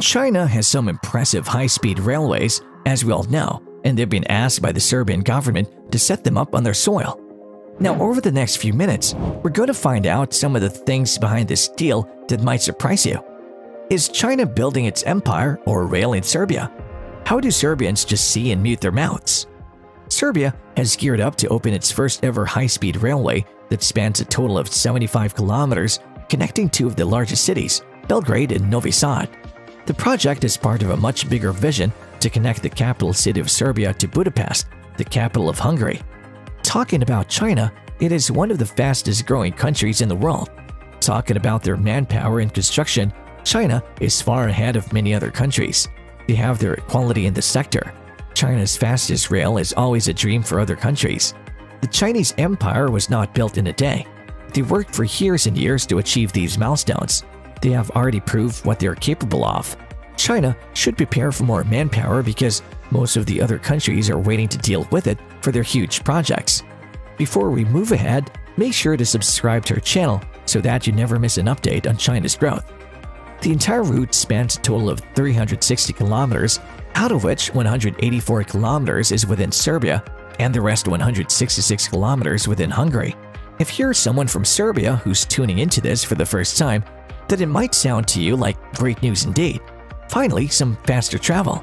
China has some impressive high-speed railways, as we all know, and they've been asked by the Serbian government to set them up on their soil. Now, over the next few minutes, we're going to find out some of the things behind this deal that might surprise you. Is China building its empire or rail in Serbia? How do Serbians just see and mute their mouths? Serbia has geared up to open its first ever high-speed railway that spans a total of 75 kilometers connecting two of the largest cities, Belgrade and Novi Sad. The project is part of a much bigger vision to connect the capital city of Serbia to Budapest, the capital of Hungary. Talking about China, it is one of the fastest growing countries in the world. Talking about their manpower and construction, China is far ahead of many other countries. They have their equality in the sector. China's fastest rail is always a dream for other countries. The Chinese empire was not built in a day. They worked for years and years to achieve these milestones. They have already proved what they are capable of. China should prepare for more manpower because most of the other countries are waiting to deal with it for their huge projects. Before we move ahead, make sure to subscribe to our channel so that you never miss an update on China's growth. The entire route spans a total of 360 kilometers, out of which 184 kilometers is within Serbia and the rest 166 kilometers within Hungary. If you're someone from Serbia who's tuning into this for the first time, then it might sound to you like great news indeed. Finally, some faster travel.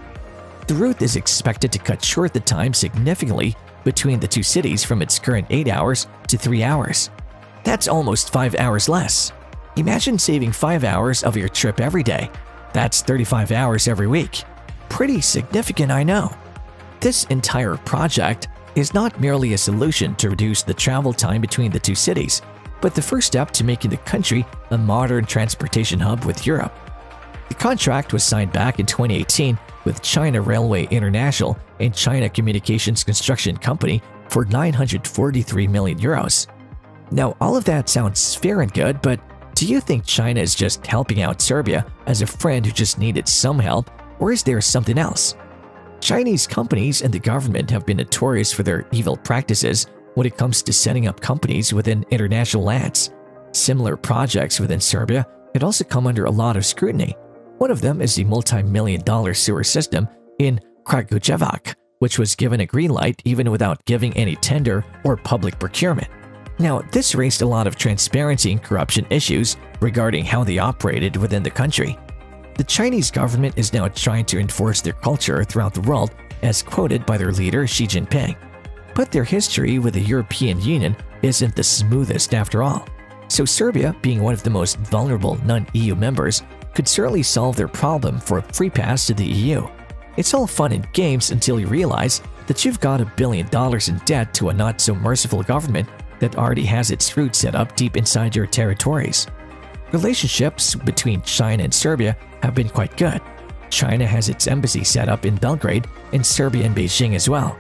The route is expected to cut short the time significantly between the two cities from its current 8 hours to 3 hours. That's almost 5 hours less. Imagine saving 5 hours of your trip every day. That's 35 hours every week. Pretty significant, I know. This entire project is not merely a solution to reduce the travel time between the two cities, but the first step to making the country a modern transportation hub with Europe. The contract was signed back in 2018 with China Railway International and China Communications Construction Company for 943 million euros. Now, all of that sounds fair and good, but do you think China is just helping out Serbia as a friend who just needed some help, or is there something else? Chinese companies and the government have been notorious for their evil practices when it comes to setting up companies within international lands. Similar projects within Serbia had also come under a lot of scrutiny. One of them is the multi-million dollar sewer system in Kragujevac, which was given a green light even without giving any tender or public procurement. Now, this raised a lot of transparency and corruption issues regarding how they operated within the country. The Chinese government is now trying to enforce their culture throughout the world, as quoted by their leader Xi Jinping. But their history with the European Union isn't the smoothest after all. So Serbia, being one of the most vulnerable non-EU members, could certainly solve their problem for a free pass to the EU. It's all fun and games until you realize that you've got a billion dollars in debt to a not-so-merciful government that already has its roots set up deep inside your territories. Relationships between China and Serbia have been quite good. China has its embassy set up in Belgrade and Serbia in Beijing as well.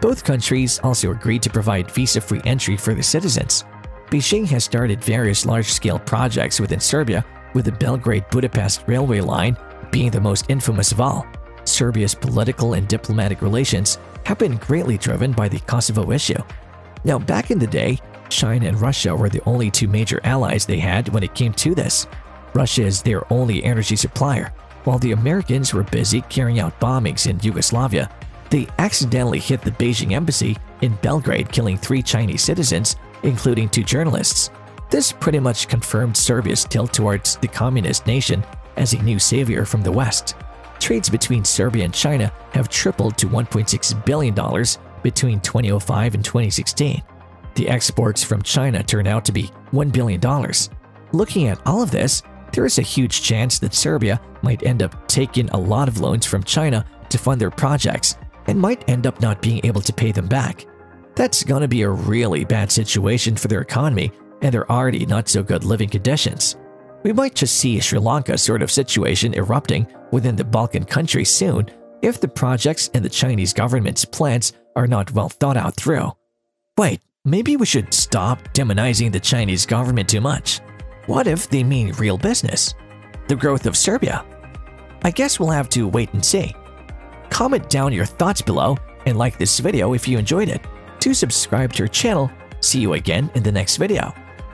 Both countries also agreed to provide visa-free entry for their citizens. Beijing has started various large-scale projects within Serbia, with the Belgrade-Budapest railway line being the most infamous of all. Serbia's political and diplomatic relations have been greatly driven by the Kosovo issue. Now, back in the day, China and Russia were the only two major allies they had when it came to this. Russia is their only energy supplier, while the Americans were busy carrying out bombings in Yugoslavia they accidentally hit the Beijing embassy in Belgrade, killing three Chinese citizens, including two journalists. This pretty much confirmed Serbia's tilt towards the communist nation as a new savior from the West. Trades between Serbia and China have tripled to $1.6 billion between 2005 and 2016. The exports from China turned out to be $1 billion. Looking at all of this, there is a huge chance that Serbia might end up taking a lot of loans from China to fund their projects might end up not being able to pay them back. That's gonna be a really bad situation for their economy and their already not so good living conditions. We might just see a Sri Lanka sort of situation erupting within the Balkan country soon if the projects and the Chinese government's plans are not well thought out through. Wait, maybe we should stop demonizing the Chinese government too much. What if they mean real business? The growth of Serbia? I guess we'll have to wait and see. Comment down your thoughts below and like this video if you enjoyed it. To subscribe to our channel, see you again in the next video.